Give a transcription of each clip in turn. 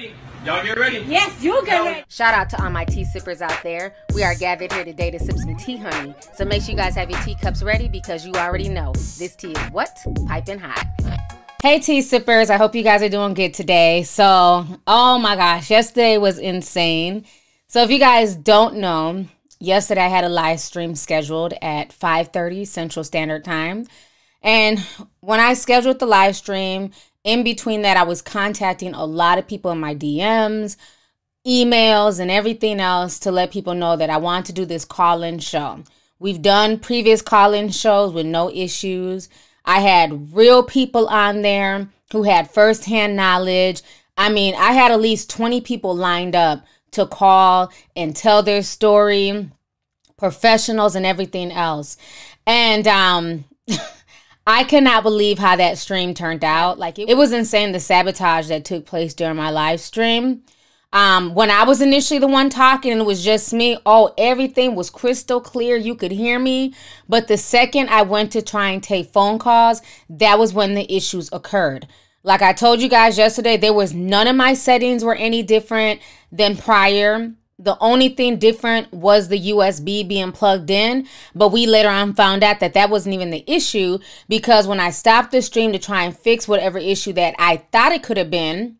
ready. Y'all get ready. Yes, you get ready. Shout out to all my tea sippers out there. We are gathered here today to sip some tea, honey. So make sure you guys have your teacups ready because you already know this tea is what? Piping hot. Hey, tea sippers. I hope you guys are doing good today. So, oh my gosh, yesterday was insane. So, if you guys don't know, yesterday I had a live stream scheduled at 5:30 Central Standard Time. And when I scheduled the live stream, in between that, I was contacting a lot of people in my DMs, emails, and everything else to let people know that I want to do this call in show. We've done previous call in shows with no issues. I had real people on there who had firsthand knowledge. I mean, I had at least 20 people lined up to call and tell their story, professionals and everything else. And um I cannot believe how that stream turned out. Like it, it was insane the sabotage that took place during my live stream. Um, when I was initially the one talking and it was just me, oh, everything was crystal clear. You could hear me. But the second I went to try and take phone calls, that was when the issues occurred. Like I told you guys yesterday, there was none of my settings were any different than prior. The only thing different was the USB being plugged in, but we later on found out that that wasn't even the issue because when I stopped the stream to try and fix whatever issue that I thought it could have been,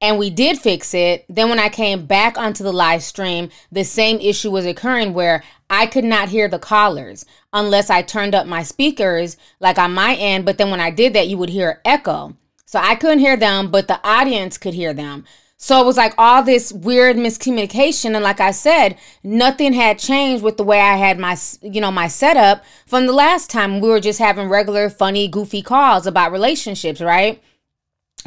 and we did fix it, then when I came back onto the live stream, the same issue was occurring where I could not hear the callers unless I turned up my speakers like on my end, but then when I did that, you would hear echo. So I couldn't hear them, but the audience could hear them. So it was like all this weird miscommunication. And like I said, nothing had changed with the way I had my, you know, my setup from the last time we were just having regular, funny, goofy calls about relationships, right?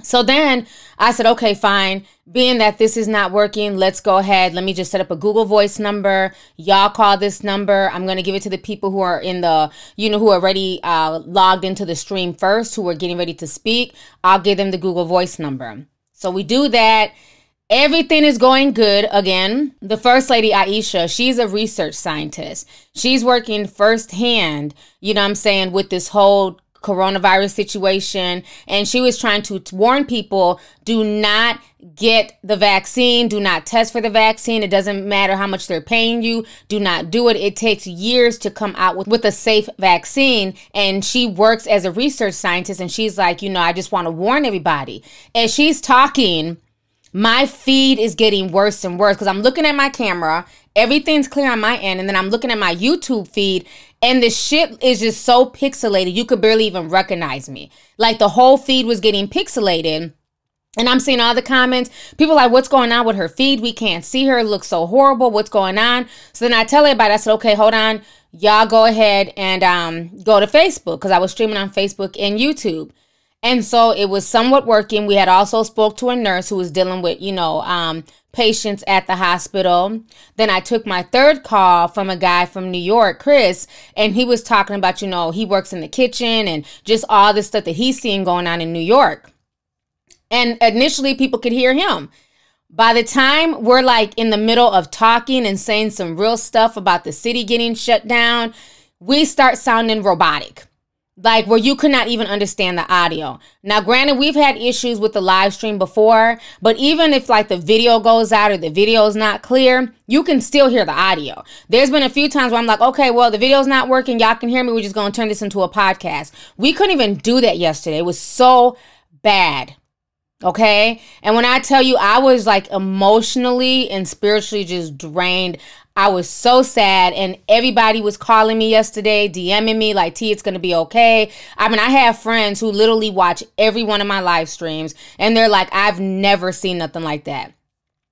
So then I said, okay, fine. Being that this is not working, let's go ahead. Let me just set up a Google Voice number. Y'all call this number. I'm going to give it to the people who are in the, you know, who are already uh, logged into the stream first, who are getting ready to speak. I'll give them the Google Voice number. So we do that. Everything is going good. Again, the first lady, Aisha, she's a research scientist. She's working firsthand, you know I'm saying, with this whole coronavirus situation. And she was trying to warn people do not get the vaccine, do not test for the vaccine. It doesn't matter how much they're paying you, do not do it. It takes years to come out with, with a safe vaccine. And she works as a research scientist, and she's like, you know, I just want to warn everybody. And she's talking, my feed is getting worse and worse because I'm looking at my camera, everything's clear on my end, and then I'm looking at my YouTube feed, and the shit is just so pixelated, you could barely even recognize me. Like the whole feed was getting pixelated. And I'm seeing all the comments. People like, what's going on with her feed? We can't see her. It looks so horrible. What's going on? So then I tell everybody, I said, okay, hold on. Y'all go ahead and um, go to Facebook because I was streaming on Facebook and YouTube. And so it was somewhat working. We had also spoke to a nurse who was dealing with, you know, um, patients at the hospital. Then I took my third call from a guy from New York, Chris, and he was talking about, you know, he works in the kitchen and just all the stuff that he's seeing going on in New York. And initially people could hear him. By the time we're like in the middle of talking and saying some real stuff about the city getting shut down, we start sounding robotic like where you could not even understand the audio. Now, granted, we've had issues with the live stream before, but even if like the video goes out or the video is not clear, you can still hear the audio. There's been a few times where I'm like, okay, well, the video's not working. Y'all can hear me. We're just going to turn this into a podcast. We couldn't even do that yesterday. It was so bad. Okay. And when I tell you, I was like emotionally and spiritually just drained. I was so sad, and everybody was calling me yesterday, DMing me like, T, it's gonna be okay. I mean, I have friends who literally watch every one of my live streams, and they're like, I've never seen nothing like that.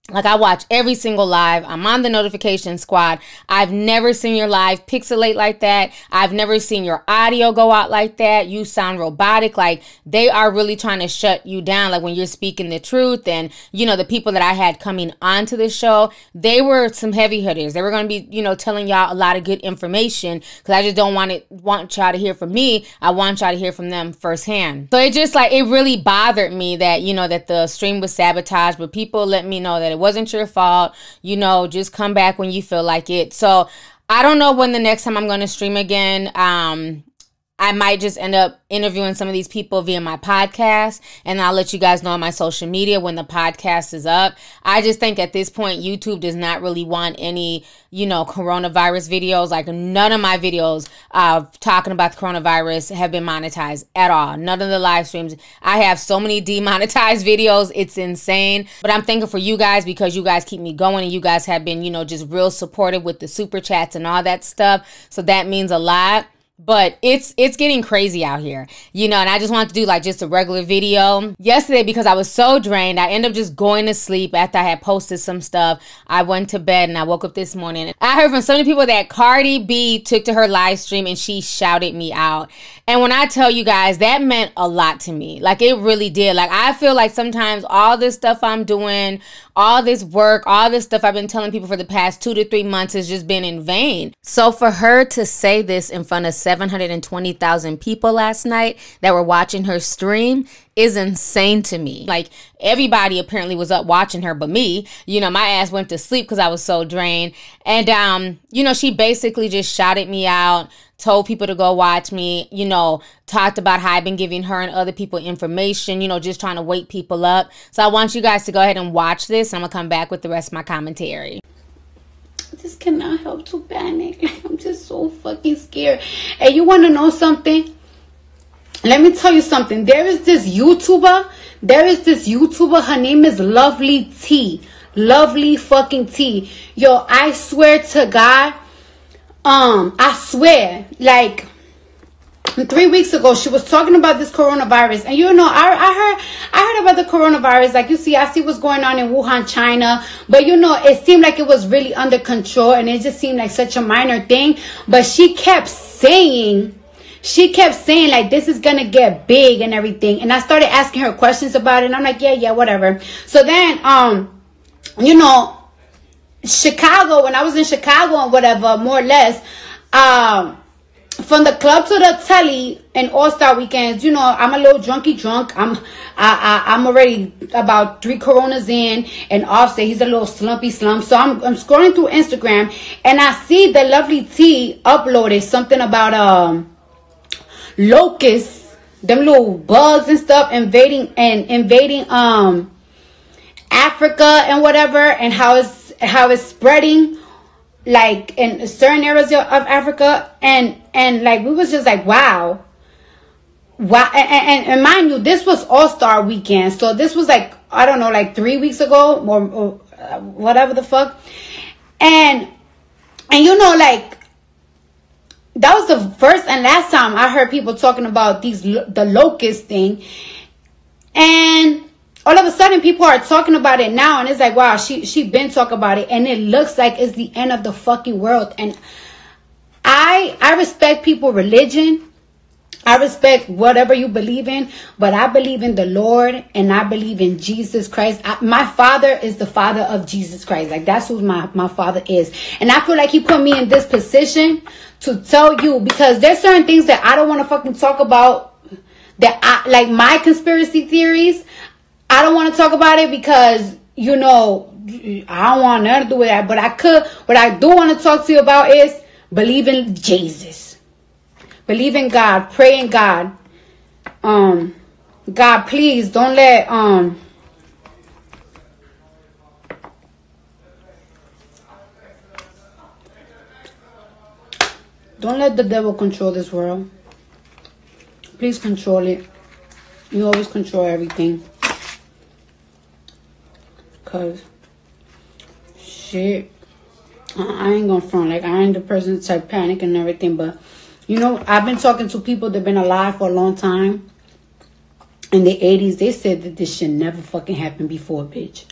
Like I watch every single live. I'm on the notification squad. I've never seen your live pixelate like that. I've never seen your audio go out like that. You sound robotic. Like they are really trying to shut you down. Like when you're speaking the truth and you know, the people that I had coming onto the show, they were some heavy hitters. They were going to be, you know, telling y'all a lot of good information because I just don't want it, want y'all to hear from me. I want y'all to hear from them firsthand. So it just like, it really bothered me that, you know, that the stream was sabotaged, but people let me know that it wasn't your fault. You know, just come back when you feel like it. So I don't know when the next time I'm going to stream again. Um, I might just end up interviewing some of these people via my podcast and I'll let you guys know on my social media when the podcast is up. I just think at this point, YouTube does not really want any, you know, coronavirus videos. Like none of my videos uh, talking about the coronavirus have been monetized at all. None of the live streams. I have so many demonetized videos. It's insane. But I'm thankful for you guys because you guys keep me going and you guys have been, you know, just real supportive with the super chats and all that stuff. So that means a lot but it's it's getting crazy out here you know and i just wanted to do like just a regular video. Yesterday because i was so drained i ended up just going to sleep after i had posted some stuff. I went to bed and i woke up this morning. I heard from so many people that cardi b took to her live stream and she shouted me out. And when i tell you guys that meant a lot to me. Like it really did. Like i feel like sometimes all this stuff i'm doing all this work all this stuff i've been telling people for the past two to three months has just been in vain so for her to say this in front of 720,000 people last night that were watching her stream is insane to me. Like everybody apparently was up watching her but me. You know, my ass went to sleep cuz I was so drained. And um, you know, she basically just shouted me out, told people to go watch me, you know, talked about how I've been giving her and other people information, you know, just trying to wake people up. So I want you guys to go ahead and watch this. I'm going to come back with the rest of my commentary I just cannot help to panic. I'm just so fucking scared. And you want to know something? Let me tell you something. There is this YouTuber. There is this YouTuber. Her name is Lovely T. Lovely fucking T. Yo, I swear to God. Um, I swear, like three weeks ago she was talking about this coronavirus. And you know I, I heard i heard about the coronavirus. Like you see i see what's going on in wuhan china. But you know it seemed like it was really under control. And it just seemed like such a minor thing. But she kept saying she kept saying like this is gonna get big and everything. And i started asking her questions about it. And i'm like yeah yeah whatever. So then um you know chicago when i was in chicago and whatever more or less um from the club to the telly and All Star weekends, you know, I'm a little drunky drunk. I'm I, I I'm already about three Coronas in, and Offset he's a little slumpy slump. So I'm I'm scrolling through Instagram and I see the lovely T uploaded something about um locusts, them little bugs and stuff invading and invading um Africa and whatever, and how it's how it's spreading like in certain areas of Africa. And and like we was just like wow. Wow and, and, and mind you this was all-star weekend. So this was like I don't know like three weeks ago or, or uh, whatever the fuck. And and you know like that was the first and last time I heard people talking about these the locust thing. And all of a sudden people are talking about it now and it's like wow she she been talking about it and it looks like it's the end of the fucking world and i i respect people religion I respect whatever you believe in, but I believe in the Lord and I believe in Jesus Christ. I, my father is the father of Jesus Christ. Like that's who my, my father is. And I feel like he put me in this position to tell you because there's certain things that I don't want to fucking talk about that I like my conspiracy theories. I don't want to talk about it because, you know, I don't want nothing to do with that. But I could, what I do want to talk to you about is believe in Jesus. Believe in God. Pray in God. Um, God, please don't let, um, Don't let the devil control this world. Please control it. You always control everything. Cause shit, I ain't gonna front. Like I ain't the person to type panic and everything, but you know, I've been talking to people that have been alive for a long time. In the 80s, they said that this shit never fucking happened before, bitch.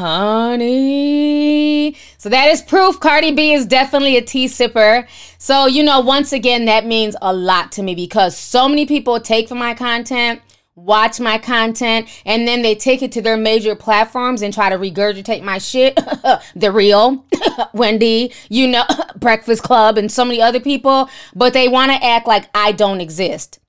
Honey. So that is proof Cardi B is definitely a tea sipper. So, you know, once again, that means a lot to me because so many people take from my content, watch my content, and then they take it to their major platforms and try to regurgitate my shit. the real, Wendy, you know, Breakfast Club, and so many other people, but they want to act like I don't exist.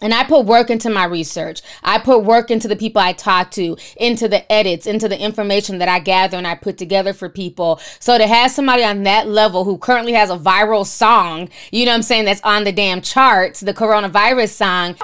And I put work into my research. I put work into the people I talk to, into the edits, into the information that I gather and I put together for people. So to have somebody on that level who currently has a viral song, you know what I'm saying, that's on the damn charts, the coronavirus song.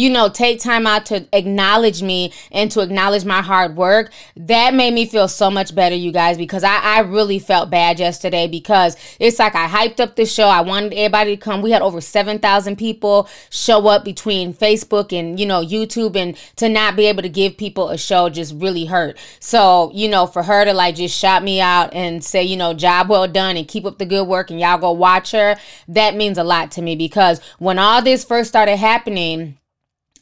You know, take time out to acknowledge me and to acknowledge my hard work, that made me feel so much better, you guys, because I, I really felt bad yesterday because it's like I hyped up the show. I wanted everybody to come. We had over 7,000 people show up between Facebook and, you know, YouTube and to not be able to give people a show just really hurt. So, you know, for her to like just shout me out and say, you know, job well done and keep up the good work and y'all go watch her, that means a lot to me because when all this first started happening,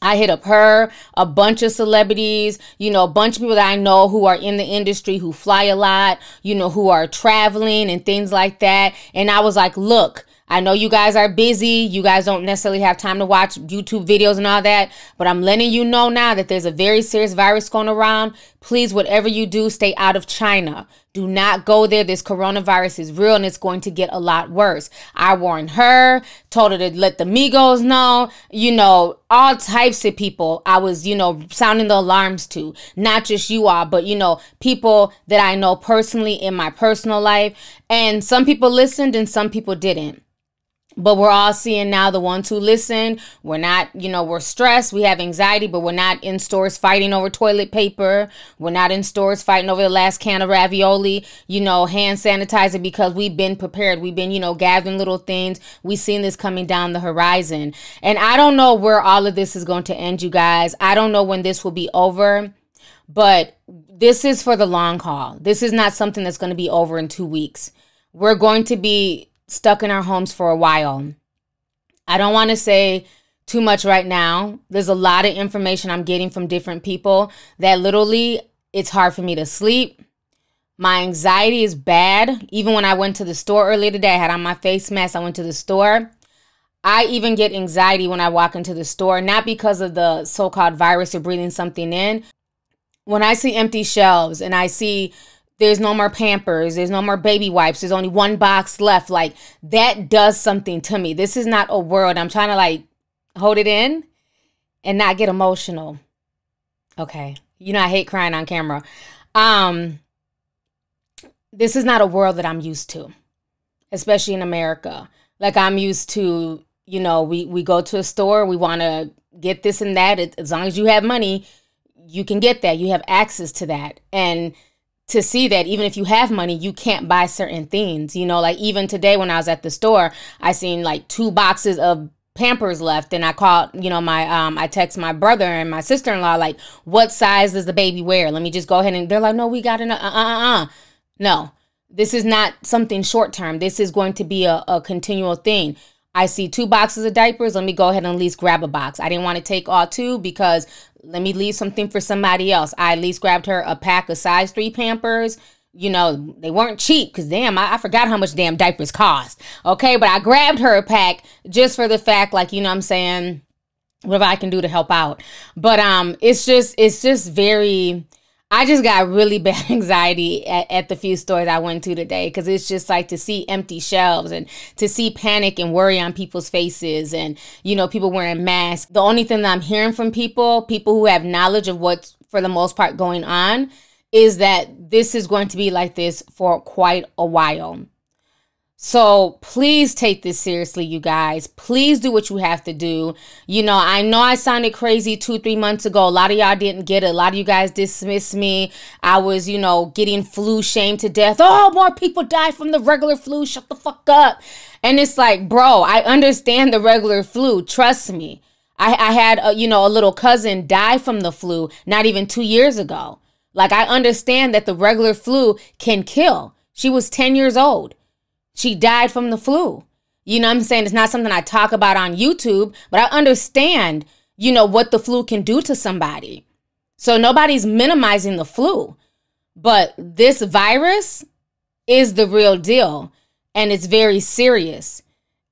I hit up her, a bunch of celebrities, you know, a bunch of people that I know who are in the industry, who fly a lot, you know, who are traveling and things like that. And I was like, look, I know you guys are busy. You guys don't necessarily have time to watch YouTube videos and all that, but I'm letting you know now that there's a very serious virus going around. Please, whatever you do, stay out of China. Do not go there. This coronavirus is real and it's going to get a lot worse. I warned her, told her to let the Migos know, you know, all types of people I was, you know, sounding the alarms to. Not just you all, but, you know, people that I know personally in my personal life. And some people listened and some people didn't but we're all seeing now the ones who listen. We're not you know we're stressed. We have anxiety but we're not in stores fighting over toilet paper. We're not in stores fighting over the last can of ravioli you know hand sanitizer because we've been prepared. We've been you know gathering little things. We've seen this coming down the horizon. And i don't know where all of this is going to end you guys. I don't know when this will be over. But this is for the long haul. This is not something that's going to be over in two weeks. We're going to be stuck in our homes for a while. I don't want to say too much right now. There's a lot of information I'm getting from different people that literally it's hard for me to sleep. My anxiety is bad. Even when I went to the store earlier today, I had on my face mask. I went to the store. I even get anxiety when I walk into the store, not because of the so called virus or breathing something in. When I see empty shelves and I see there's no more pampers there's no more baby wipes there's only one box left. Like that does something to me. This is not a world. I'm trying to like hold it in and not get emotional. Okay. You know i hate crying on camera. Um this is not a world that i'm used to especially in america. Like i'm used to you know we we go to a store we want to get this and that. As long as you have money you can get that. You have access to that. And to see that even if you have money, you can't buy certain things. You know, like even today when I was at the store, I seen like two boxes of Pampers left, and I called, you know, my um, I text my brother and my sister in law like, what size does the baby wear? Let me just go ahead and they're like, no, we got enough. Uh uh uh. No, this is not something short term. This is going to be a, a continual thing. I see two boxes of diapers. Let me go ahead and at least grab a box. I didn't want to take all two because let me leave something for somebody else. I at least grabbed her a pack of size three Pampers. You know, they weren't cheap because damn, I, I, forgot how much damn diapers cost. Okay, but I grabbed her a pack just for the fact, like, you know I'm saying, whatever I can do to help out. But um, it's just, it's just very I just got really bad anxiety at, at the few stores I went to today because it's just like to see empty shelves and to see panic and worry on people's faces and, you know, people wearing masks. The only thing that I'm hearing from people, people who have knowledge of what's for the most part going on, is that this is going to be like this for quite a while. So please take this seriously, you guys. Please do what you have to do. You know, I know I sounded crazy two, three months ago. A lot of y'all didn't get it. A lot of you guys dismissed me. I was, you know, getting flu shamed to death. Oh, more people die from the regular flu. Shut the fuck up. And it's like, bro, I understand the regular flu. Trust me. I, I had, a, you know, a little cousin die from the flu not even two years ago. Like, I understand that the regular flu can kill. She was 10 years old. She died from the flu. You know I'm saying? It's not something I talk about on YouTube, but I understand, you know, what the flu can do to somebody. So nobody's minimizing the flu. But this virus is the real deal and it's very serious.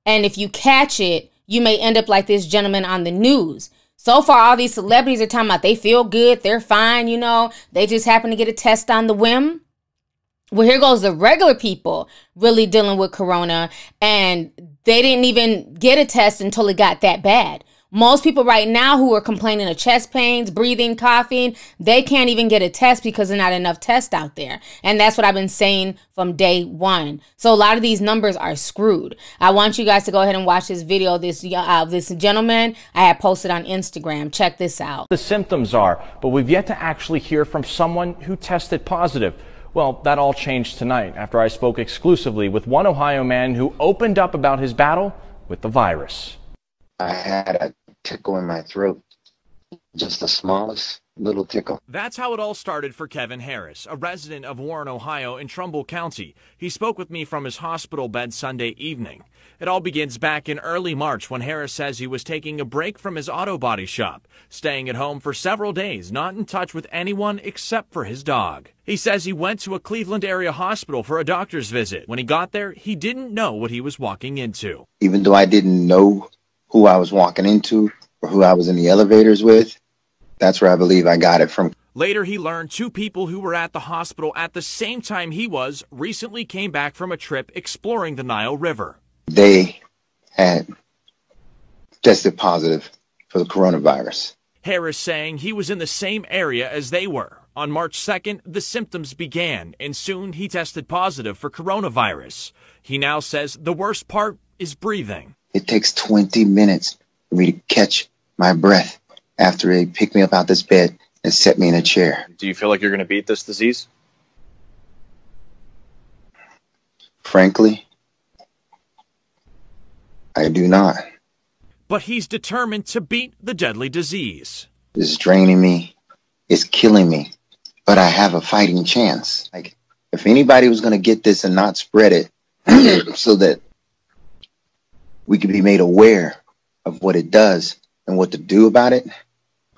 And if you catch it, you may end up like this gentleman on the news. So far, all these celebrities are talking about they feel good, they're fine, you know, they just happen to get a test on the whim. Well, here goes the regular people really dealing with corona and they didn't even get a test until it got that bad. Most people right now who are complaining of chest pains, breathing, coughing, they can't even get a test because there's not enough tests out there. And that's what I've been saying from day one. So a lot of these numbers are screwed. I want you guys to go ahead and watch this video. This uh, this gentleman I had posted on Instagram. Check this out. The symptoms are, but we've yet to actually hear from someone who tested positive. Well, that all changed tonight after I spoke exclusively with one Ohio man who opened up about his battle with the virus. I had a tickle in my throat, just the smallest little tickle. That's how it all started for Kevin Harris, a resident of Warren, Ohio in Trumbull County. He spoke with me from his hospital bed Sunday evening. It all begins back in early March when Harris says he was taking a break from his auto body shop, staying at home for several days, not in touch with anyone except for his dog. He says he went to a Cleveland area hospital for a doctor's visit. When he got there, he didn't know what he was walking into. Even though I didn't know who I was walking into or who I was in the elevators with. That's where I believe I got it from. Later, he learned two people who were at the hospital at the same time he was recently came back from a trip exploring the Nile River. They had tested positive for the coronavirus. Harris saying he was in the same area as they were. On March 2nd, the symptoms began, and soon he tested positive for coronavirus. He now says the worst part is breathing. It takes 20 minutes for me to catch my breath after they pick me up out this bed and set me in a chair. Do you feel like you're going to beat this disease? Frankly, I do not. But he's determined to beat the deadly disease. It's draining me. It's killing me. But I have a fighting chance. Like, if anybody was going to get this and not spread it so that we could be made aware of what it does and what to do about it,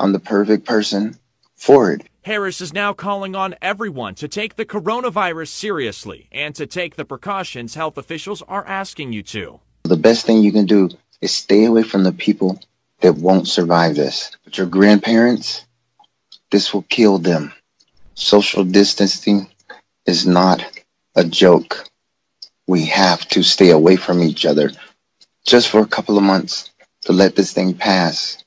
I'm the perfect person for it. Harris is now calling on everyone to take the coronavirus seriously and to take the precautions health officials are asking you to. The best thing you can do is stay away from the people that won't survive this. But your grandparents, this will kill them. Social distancing is not a joke. We have to stay away from each other just for a couple of months to let this thing pass.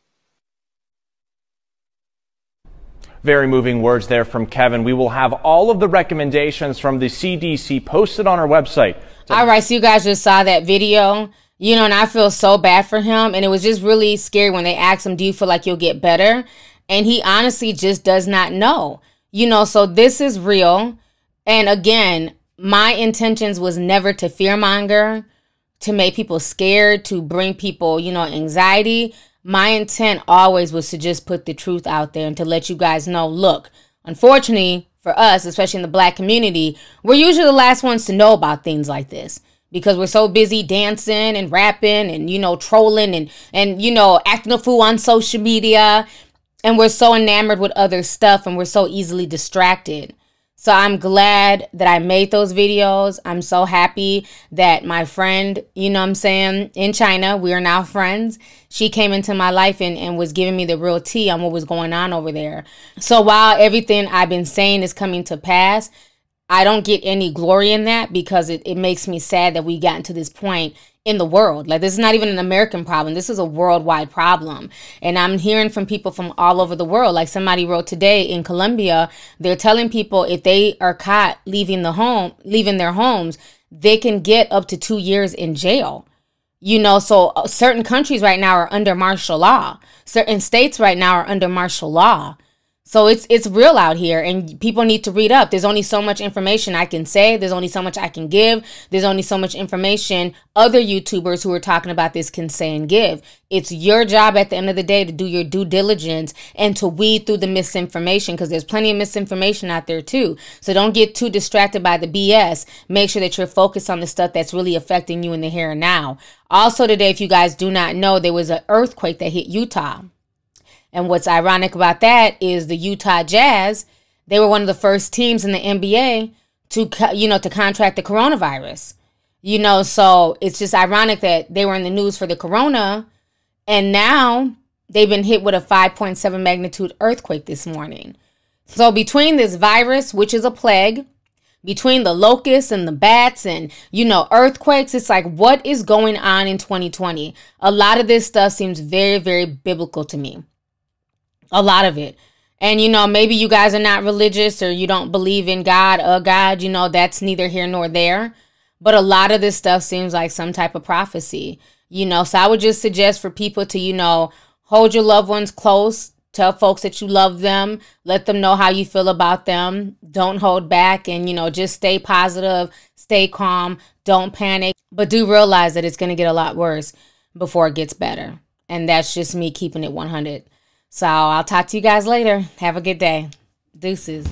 Very moving words there from Kevin. We will have all of the recommendations from the CDC posted on our website. All right, so you guys just saw that video, you know, and I feel so bad for him. And it was just really scary when they asked him, Do you feel like you'll get better? And he honestly just does not know, you know, so this is real. And again, my intentions was never to fearmonger to make people scared, to bring people, you know, anxiety. My intent always was to just put the truth out there and to let you guys know look, unfortunately for us, especially in the black community, we're usually the last ones to know about things like this because we're so busy dancing and rapping and you know trolling and and you know acting a fool on social media. And we're so enamored with other stuff and we're so easily distracted so I'm glad that I made those videos. I'm so happy that my friend, you know I'm saying, in China, we are now friends. She came into my life and, and was giving me the real tea on what was going on over there. So while everything I've been saying is coming to pass, I don't get any glory in that because it, it makes me sad that we gotten to this point in the world. Like this is not even an American problem. This is a worldwide problem. And I'm hearing from people from all over the world. Like somebody wrote today in Colombia, they're telling people if they are caught leaving the home, leaving their homes, they can get up to 2 years in jail. You know, so uh, certain countries right now are under martial law. Certain states right now are under martial law. So it's it's real out here and people need to read up. There's only so much information I can say. There's only so much I can give. There's only so much information other YouTubers who are talking about this can say and give. It's your job at the end of the day to do your due diligence and to weed through the misinformation because there's plenty of misinformation out there too. So don't get too distracted by the BS. Make sure that you're focused on the stuff that's really affecting you in the here and now. Also today, if you guys do not know, there was an earthquake that hit Utah. And what's ironic about that is the Utah Jazz, they were one of the first teams in the NBA to you know to contract the coronavirus. You know, so it's just ironic that they were in the news for the corona and now they've been hit with a 5.7 magnitude earthquake this morning. So between this virus, which is a plague, between the locusts and the bats and you know earthquakes it's like what is going on in 2020 a lot of this stuff seems very very biblical to me a lot of it. And you know maybe you guys are not religious or you don't believe in god a god you know that's neither here nor there. But a lot of this stuff seems like some type of prophecy you know. So i would just suggest for people to you know hold your loved ones close. Tell folks that you love them. Let them know how you feel about them. Don't hold back and you know just stay positive stay calm. Don't panic. But do realize that it's going to get a lot worse before it gets better. And that's just me keeping it 100 so i'll talk to you guys later. Have a good day. Deuces